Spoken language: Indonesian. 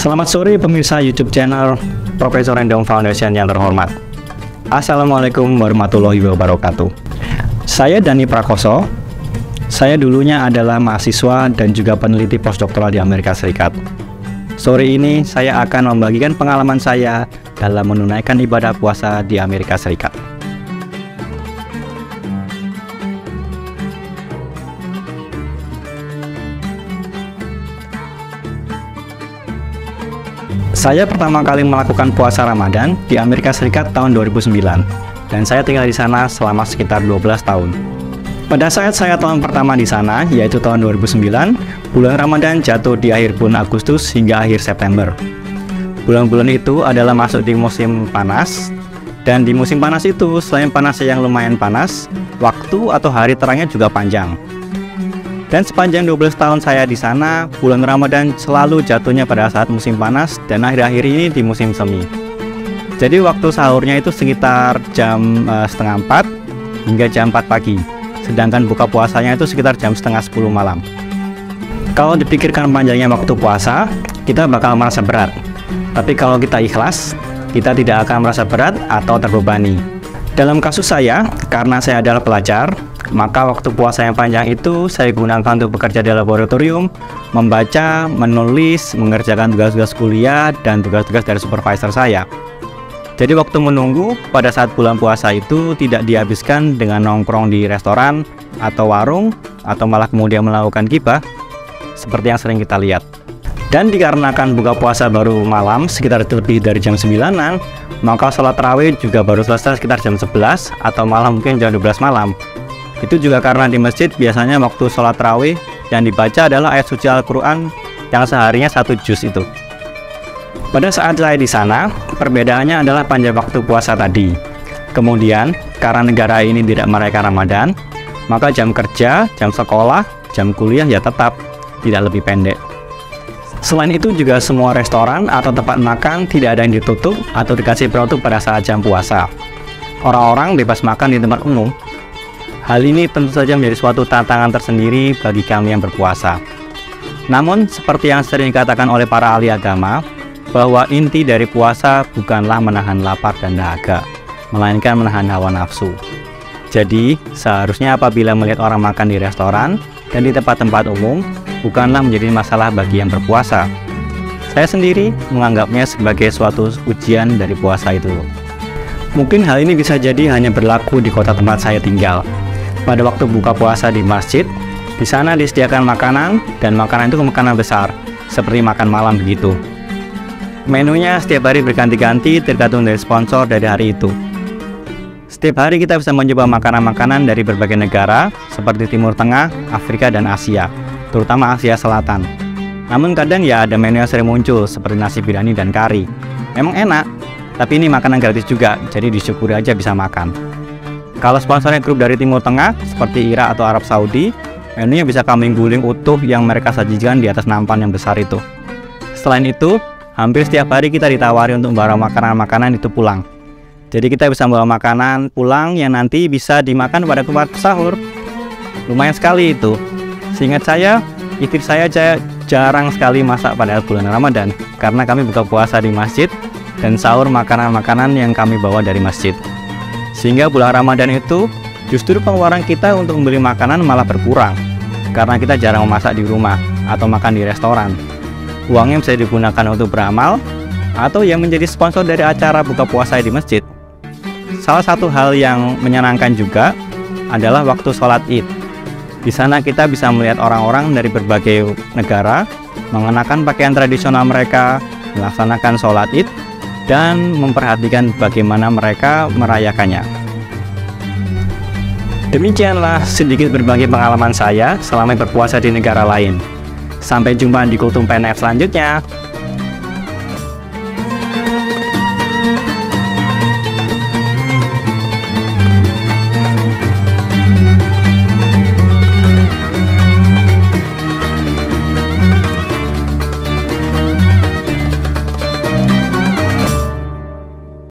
Selamat sore pemirsa YouTube channel Profesor Random Foundation yang terhormat. Assalamualaikum warahmatullahi wabarakatuh. Saya Dani Prakoso. Saya dulunya adalah mahasiswa dan juga peneliti postdoktoral di Amerika Serikat. Sore ini saya akan membagikan pengalaman saya dalam menunaikan ibadah puasa di Amerika Serikat. Saya pertama kali melakukan puasa Ramadan di Amerika Serikat tahun 2009 dan saya tinggal di sana selama sekitar 12 tahun. Pada saat saya tahun pertama di sana, yaitu tahun 2009, bulan Ramadan jatuh di akhir bulan Agustus hingga akhir September. Bulan-bulan itu adalah masuk di musim panas, dan di musim panas itu, selain panasnya yang lumayan panas, waktu atau hari terangnya juga panjang. Dan sepanjang 12 tahun saya di sana, bulan Ramadan selalu jatuhnya pada saat musim panas dan akhir-akhir ini di musim semi. Jadi waktu sahurnya itu sekitar jam uh, setengah 4 hingga jam 4 pagi. Sedangkan buka puasanya itu sekitar jam setengah 10 malam. Kalau dipikirkan panjangnya waktu puasa, kita bakal merasa berat. Tapi kalau kita ikhlas, kita tidak akan merasa berat atau terbebani. Dalam kasus saya, karena saya adalah pelajar, maka waktu puasa yang panjang itu saya gunakan untuk bekerja di laboratorium, membaca, menulis, mengerjakan tugas-tugas kuliah, dan tugas-tugas dari supervisor saya. Jadi waktu menunggu pada saat bulan puasa itu tidak dihabiskan dengan nongkrong di restoran atau warung atau malah kemudian melakukan gibah seperti yang sering kita lihat. Dan dikarenakan buka puasa baru malam sekitar lebih dari jam 9-an, maka sholat terawih juga baru selesai sekitar jam 11 atau malam mungkin jam 12 malam. Itu juga karena di masjid biasanya waktu sholat terawih yang dibaca adalah ayat suci Al-Quran yang seharinya satu juz itu. Pada saat saya di sana, perbedaannya adalah panjang waktu puasa tadi. Kemudian, karena negara ini tidak merayakan Ramadan, maka jam kerja, jam sekolah, jam kuliah ya tetap tidak lebih pendek. Selain itu juga semua restoran atau tempat makan tidak ada yang ditutup atau dikasih penutup pada saat jam puasa. Orang-orang bebas makan di tempat umum Hal ini tentu saja menjadi suatu tantangan tersendiri bagi kami yang berpuasa. Namun, seperti yang sering dikatakan oleh para ahli agama, bahwa inti dari puasa bukanlah menahan lapar dan dahaga, melainkan menahan hawa nafsu. Jadi, seharusnya apabila melihat orang makan di restoran dan di tempat-tempat umum, bukanlah menjadi masalah bagi yang berpuasa. Saya sendiri menganggapnya sebagai suatu ujian dari puasa itu. Mungkin hal ini bisa jadi hanya berlaku di kota tempat saya tinggal, pada waktu buka puasa di masjid. Di sana disediakan makanan dan makanan itu makanan besar, seperti makan malam begitu. Menunya setiap hari berganti-ganti tergantung dari sponsor dari hari itu. Setiap hari kita bisa mencoba makanan-makanan dari berbagai negara seperti Timur Tengah, Afrika, dan Asia, terutama Asia Selatan. Namun kadang ya ada menu yang sering muncul seperti nasi biryani dan kari. Memang enak, tapi ini makanan gratis juga, jadi disyukuri aja bisa makan. Kalau sponsornya grup dari Timur Tengah seperti Irak atau Arab Saudi, menunya bisa kambing guling utuh yang mereka sajikan di atas nampan yang besar itu. Selain itu, hampir setiap hari kita ditawari untuk membawa makanan-makanan itu pulang. Jadi kita bisa membawa makanan pulang yang nanti bisa dimakan pada tempat sahur. Lumayan sekali itu. Seingat saya, istri saya jarang sekali masak pada bulan Ramadan karena kami buka puasa di masjid dan sahur makanan-makanan yang kami bawa dari masjid. Sehingga bulan Ramadan itu justru pengeluaran kita untuk membeli makanan malah berkurang karena kita jarang memasak di rumah atau makan di restoran. Uangnya bisa digunakan untuk beramal atau yang menjadi sponsor dari acara buka puasa di masjid. Salah satu hal yang menyenangkan juga adalah waktu sholat id. Di sana kita bisa melihat orang-orang dari berbagai negara mengenakan pakaian tradisional mereka, melaksanakan sholat id dan memperhatikan bagaimana mereka merayakannya. Demikianlah sedikit berbagi pengalaman saya selama berpuasa di negara lain. Sampai jumpa di Kultum PNF selanjutnya.